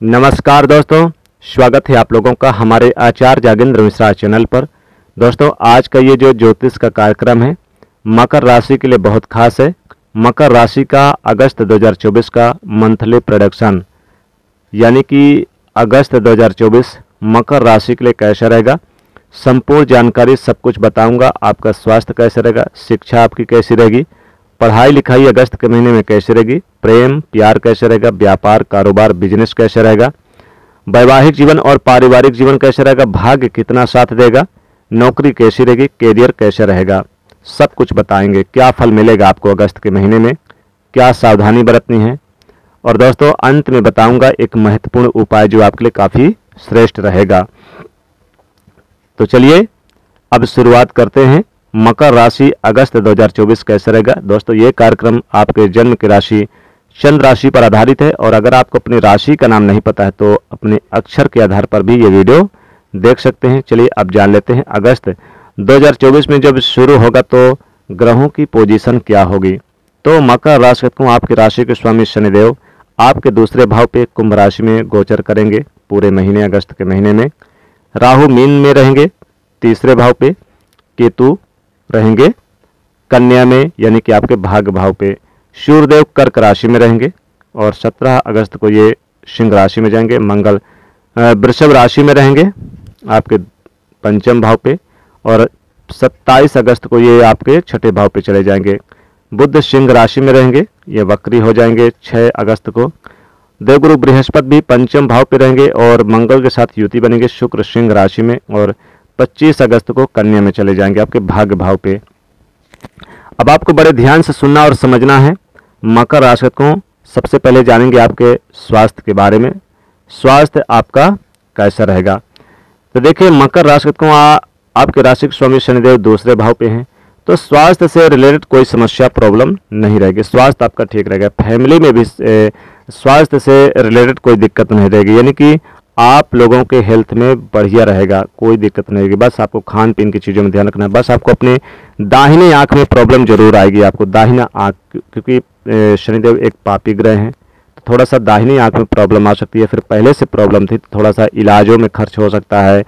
नमस्कार दोस्तों, स्वागत है आप लोगों का हमारे आचार्य जागेंद्र मिश्रा चैनल पर। दोस्तों, आज का ये जो ज्योतिष का कार्यक्रम है, मकर राशि के लिए बहुत खास है। मकर राशि का अगस्त 2024 का मंथली प्रोडक्शन, यानी कि अगस्त 2024 मकर राशि के लिए कैसा रहेगा, संपूर्ण जानकारी सब कुछ बताऊँगा, आपका स्वास्थ्य कैसे रहेगा, शिक्षा आपकी कैसी रहेगी पढ़ाई लिखाई अगस्त के महीने में कैसे रहेगी? प्रेम, प्यार कैसे रहेगा? व्यापार, कारोबार बिज़नेस कैसे रहेगा? वैवाहिक जीवन और पारिवारिक जीवन कैसे रहेगा? भाग्य कितना साथ देगा? नौकरी कैसी रहेगी? कैरियर कैसे रहेगा? सब कुछ बताएँगे। क्या फल मिलेगा आपको अगस्त के महीने में? क्या सावधानी बरतनी है? और दोस्तों, अंत में बताऊँगा एक महत्वपूर्ण उपाय जो आपके लिए काफ़ी श्रेष्ठ रहेगा। तो चलिए, अब शुरुआत करते हैं। मकर राशि अगस्त 2024 कैसे रहेगा? दोस्तों, ये कार्यक्रम आपके जन्म की राशि, चंद्र राशि पर आधारित है और अगर आपको अपनी राशि का नाम नहीं पता है तो अपने अक्षर के आधार पर भी ये वीडियो देख सकते हैं। चलिए, अब जान लेते हैं अगस्त 2024 में जब शुरू होगा तो ग्रहों की पोजीशन क्या होगी? तो मकर राशि को आपकी राशि के स्वामी शनिदेव आपके दूसरे भाव पे कुंभ राशि में गोचर करेंगे पूरे महीने, अगस्त के महीने में। राहु मीन में रहेंगे तीसरे भाव पे केतु रहेंगे। कन्या में, यानी कि आपके भाग भाव पे, सूर्यदेव कर्क राशि में रहेंगे और 17 अगस्त को ये सिंह राशि में जाएँगे, मंगल वृषभ राशि में रहेंगे आपके पंचम भाव पे और 27 अगस्त को ये आपके छठे भाव पे चले जाएँगे। बुद्ध सिंह राशि में रहेंगे, ये वक्री हो जाएँगे 6 अगस्त को। देवगुरु बृहस्पति भी पंचम भाव पे रहेंगे और मंगल के साथ युति बनेंगे, शुक्र सिंह राशि में और 25 अगस्त को कन्या में चले जाएँगे आपके भाग्य भाव पे। अब आपको बड़े ध्यान से सुनना और समझना है, मकर राशि को सबसे पहले जानेंगे आपके स्वास्थ्य के बारे में। स्वास्थ्य आपका कैसा रहेगा? तो देखिए, मकर राशि को आपके राशि स्वामी शनिदेव दूसरे भाव पे हैं। तो स्वास्थ्य से रिलेटेड कोई समस्या प्रॉब्लम नहीं रहेगी। स्वास्थ्य आपका ठीक रहेगा। फैमिली में भी स्वास्थ्य से रिलेटेड कोई दिक्कत नहीं रहेगी। यानी कि आप लोगों के हेल्थ में बढ़िया रहेगा, कोई दिक्कत नहीं होगी। बस आपको खान पीन की चीज़ों में ध्यान रखना है। बस आपको अपने दाहिने आँख में प्रॉब्लम ज़रूर आएगी आपको। दाहिना आँख, क्योंकि शनिदेव एक पापी ग्रह हैं तो थोड़ा सा दाहिनी आँख में प्रॉब्लम आ सकती है। फिर पहले से प्रॉब्लम थी तो थोड़ा सा इलाजों में खर्च हो सकता है।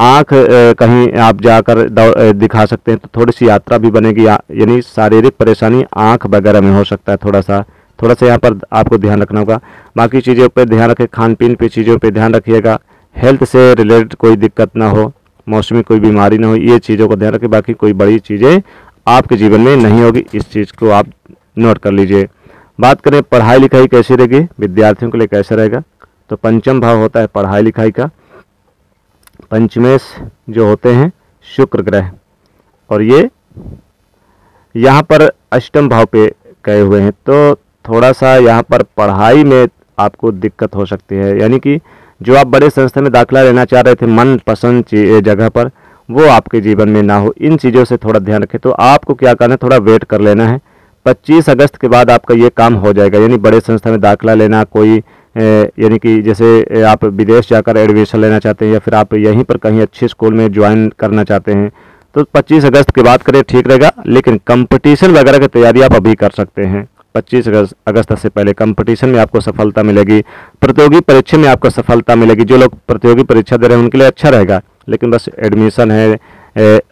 आँख कहीं आप जाकर दिखा सकते हैं तो थोड़ी सी यात्रा भी बनेगी। यानी शारीरिक परेशानी आँख वगैरह में हो सकता है थोड़ा सा थोड़ा सा यहाँ पर आपको ध्यान रखना होगा। बाकी चीज़ों पर ध्यान रखें खान पीन पे चीज़ों पर ध्यान रखिएगा। हेल्थ से रिलेटेड कोई दिक्कत ना हो, मौसमी कोई बीमारी ना हो, ये चीज़ों का ध्यान रखें। बाकी कोई बड़ी चीज़ें आपके जीवन में नहीं होगी, इस चीज़ को आप नोट कर लीजिए। बात करें पढ़ाई लिखाई कैसी रहेगी? विद्यार्थियों के लिए कैसा रहेगा? तो पंचम भाव होता है पढ़ाई लिखाई का। पंचमेश जो होते हैं, शुक्र ग्रह। और ये यहाँ पर अष्टम भाव पे गए हुए हैं। तो थोड़ा सा यहाँ पर पढ़ाई में आपको दिक्कत हो सकती है। यानी कि जो आप बड़े संस्था में दाखिला लेना चाह रहे थे मन पसंद जगह पर, वो आपके जीवन में ना हो। इन चीज़ों से थोड़ा ध्यान रखें। तो आपको क्या करना है? थोड़ा वेट कर लेना है। 25 अगस्त के बाद आपका ये काम हो जाएगा। यानी बड़े संस्था में दाखिला लेना, कोई यानी कि जैसे आप विदेश जाकर एडमिशन लेना चाहते हैं या फिर आप यहीं पर कहीं अच्छे स्कूल में ज्वाइन करना चाहते हैं तो 25 अगस्त की बात करें ठीक रहेगा, लेकिन कंपटीशन वगैरह की तैयारी आप अभी कर सकते हैं। 25 अगस्त अगस्त से पहले कंपटीशन में आपको सफलता मिलेगी। प्रतियोगी परीक्षा में आपको सफलता मिलेगी। जो लोग प्रतियोगी परीक्षा दे रहे हैं, उनके लिए अच्छा रहेगा। लेकिन बस एडमिशन है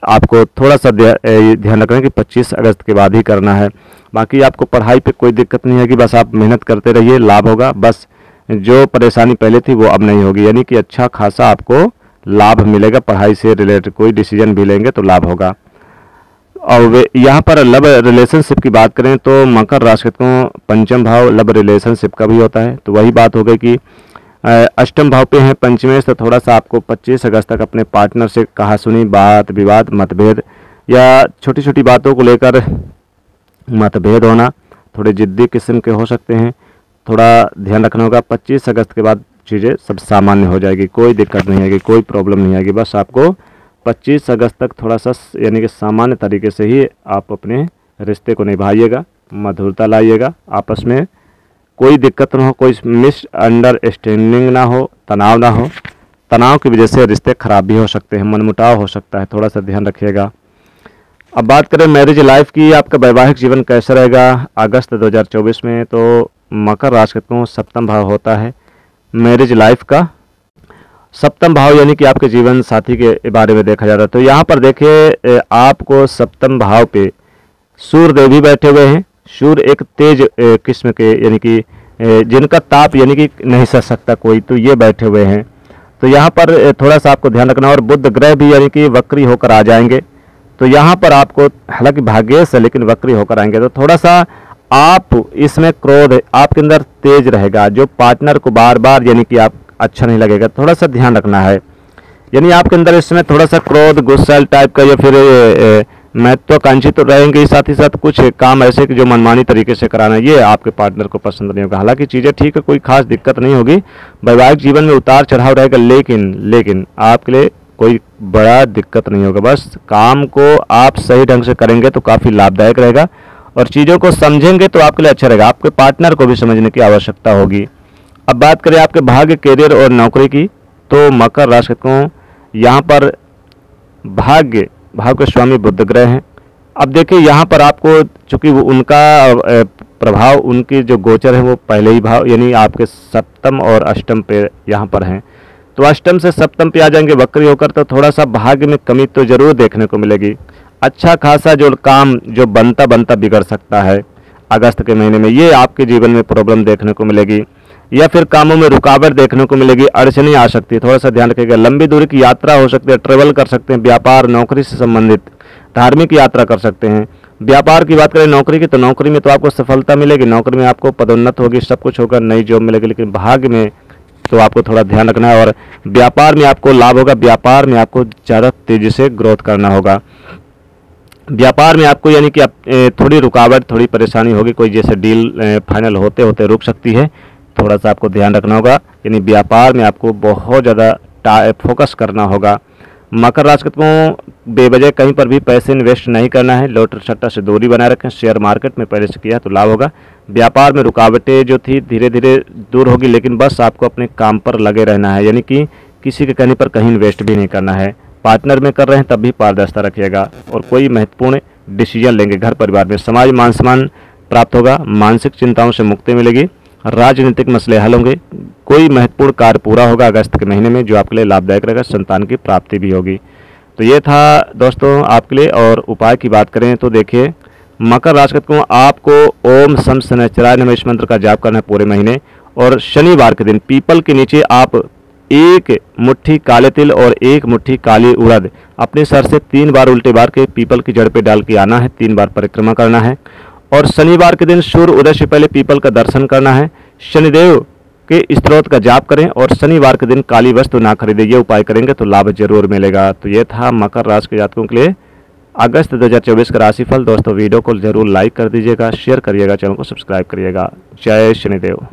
आपको थोड़ा सा ध्यान रखना कि 25 अगस्त के बाद ही करना है। बाकी आपको पढ़ाई पे कोई दिक्कत नहीं है कि बस आप मेहनत करते रहिए, लाभ होगा। बस जो परेशानी पहले थी, वो अब नहीं होगी। यानी कि अच्छा खासा आपको लाभ मिलेगा, पढ़ाई से रिलेटेड कोई डिसीज़न भी लेंगे तो लाभ होगा। और यहाँ पर लव रिलेशनशिप की बात करें तो मकर राशि को पंचम भाव लव रिलेशनशिप का भी होता है। तो वही बात हो गई कि अष्टम भाव पे है पंचमेश तो थोड़ा सा आपको 25 अगस्त तक अपने पार्टनर से कहा सुनी, बात, विवाद, मतभेद, या छोटी छोटी बातों को लेकर मतभेद होना, थोड़े जिद्दी किस्म के हो सकते हैं। थोड़ा ध्यान रखना होगा 25 अगस्त के बाद चीज़ें सब सामान्य हो जाएगी, कोई दिक्कत नहीं आएगी, कोई प्रॉब्लम नहीं आएगी, बस आपको 25 अगस्त तक थोड़ा सा यानी कि सामान्य तरीके से ही आप अपने रिश्ते को निभाइएगा, मधुरता लाइएगा, आपस में कोई दिक्कत ना हो, कोई मिस अंडरस्टैंडिंग ना हो, तनाव ना हो। तनाव की वजह से रिश्ते खराब भी हो सकते हैं, मनमुटाव हो सकता है, थोड़ा सा ध्यान रखिएगा। अब बात करें मैरिज लाइफ की, आपका वैवाहिक जीवन कैसा रहेगा? अगस्त 2024 में तो मकर राशि को सप्तम भाव होता है। मैरिज लाइफ का सप्तम भाव यानी कि आपके जीवन साथी के बारे में देखा जा रहा है। तो यहाँ पर देखिए आपको सप्तम भाव पे सूर्य देव भी बैठे हुए हैं। सूर्य एक तेज किस्म के यानी कि जिनका ताप यानी कि नहीं सह सकता कोई तो ये बैठे हुए हैं। तो यहाँ पर थोड़ा सा आपको ध्यान रखना और बुद्ध ग्रह भी यानी कि वक्री होकर आ जाएँगे। तो यहाँ पर आपको, हालाँकि भाग्यश है, लेकिन वक्री होकर आएँगे। तो थोड़ा सा आप इसमें क्रोध, आपके अंदर तेज रहेगा। जो पार्टनर को बार बार यानी कि आप अच्छा नहीं लगेगा, थोड़ा सा ध्यान रखना है। यानी आपके अंदर इसमें थोड़ा सा क्रोध, गुस्सा टाइप का या फिर महत्वाकांक्षी तो रहेंगे, ही साथ ही साथ कुछ काम ऐसे कि जो मनमानी तरीके से कराना ये आपके पार्टनर को पसंद नहीं होगा। हालाँकि चीज़ें ठीक है, कोई खास दिक्कत नहीं होगी। वैवाहिक जीवन में उतार चढ़ाव रहेगा, लेकिन लेकिन आपके लिए कोई बड़ा दिक्कत नहीं होगा। बस काम को आप सही ढंग से करेंगे तो काफ़ी लाभदायक रहेगा। और चीज़ों को समझेंगे तो आपके लिए अच्छा रहेगा। आपके पार्टनर को भी समझने की आवश्यकता होगी। अब बात करें आपके भाग्य करियर और नौकरी की तो मकर राशि को यहाँ पर भाग्य के स्वामी बुद्ध ग्रह हैं। अब देखिए, यहाँ पर आपको चूँकि उनका प्रभाव, उनकी जो गोचर है, वो पहले ही भाव, यानी आपके सप्तम और अष्टम पे यहाँ पर हैं। तो अष्टम से सप्तम पे आ जाएँगे वक्री होकर तो थोड़ा सा भाग्य में कमी तो ज़रूर देखने को मिलेगी। अच्छा खासा जो काम, जो बनता बनता बिगड़ सकता है। अगस्त के महीने में ये आपके जीवन में प्रॉब्लम देखने को मिलेगी। या फिर कामों में रुकावट देखने को मिलेगी, अड़चनी आ सकती। है थोड़ा सा ध्यान रखिएगा। लंबी दूरी की यात्रा हो सकती है ट्रेवल कर सकते हैं, व्यापार, नौकरी से संबंधित, धार्मिक यात्रा कर सकते हैं। व्यापार की बात करें, नौकरी की तो नौकरी में तो आपको सफलता मिलेगी। नौकरी में आपको पदोन्नत होगी, सब कुछ होगा, नई जॉब मिलेगी, लेकिन भाग्य में तो आपको थोड़ा ध्यान रखना है और व्यापार में आपको लाभ होगा। व्यापार में आपको ज़्यादा तेज़ी से ग्रोथ करना होगा। व्यापार में आपको यानी कि आप थोड़ी रुकावट, थोड़ी परेशानी होगी। कोई जैसे डील फाइनल होते होते रुक सकती है। थोड़ा सा आपको ध्यान रखना होगा, यानी व्यापार में आपको बहुत ज़्यादा फोकस करना होगा। मकर राशि को बेवजह कहीं पर भी पैसे इन्वेस्ट नहीं करना है, लोटर सट्टा से दूरी बनाए रखें शेयर मार्केट में पहले से किया तो लाभ होगा। व्यापार में रुकावटें जो थी धीरे धीरे दूर होगी, लेकिन बस आपको अपने काम पर लगे रहना है, यानी कि किसी के कहने पर कहीं इन्वेस्ट भी नहीं करना है। पार्टनर में कर रहे हैं, तब भी पारदर्शिता रखिएगा, और कोई महत्वपूर्ण डिसीज़न लेंगे। घर परिवार में समाज मान सम्मान प्राप्त होगा, मानसिक चिंताओं से मुक्ति मिलेगी। राजनीतिक मसले हल होंगे। कोई महत्वपूर्ण कार्य पूरा होगा अगस्त के महीने में, जो आपके लिए लाभदायक रहेगा, संतान की प्राप्ति भी होगी। तो ये था दोस्तों आपके लिए, और उपाय की बात करें तो देखिए, मकर राशि को आपको ओम सम शनिचराय नमेश मंत्र का जाप करना है पूरे महीने, और शनिवार के दिन पीपल के नीचे आप एक मुट्ठी काले तिल और एक मुट्ठी काली उड़द, अपने सर से तीन बार उल्टे बार के पीपल की जड़ पे डाल के आना है, तीन बार परिक्रमा करना है। और शनिवार के दिन सूर्य उदय से पहले पीपल का दर्शन करना है। शनिदेव के स्त्रोत का जाप करें और शनिवार के दिन काली वस्तु ना खरीदे, ये उपाय करेंगे तो लाभ ज़रूर मिलेगा। तो ये था मकर राशि के जातकों के लिए अगस्त 2024 का राशिफल। दोस्तों, वीडियो को ज़रूर लाइक कर दीजिएगा, शेयर करिएगा, चैनल को सब्सक्राइब करिएगा। जय शनिदेव।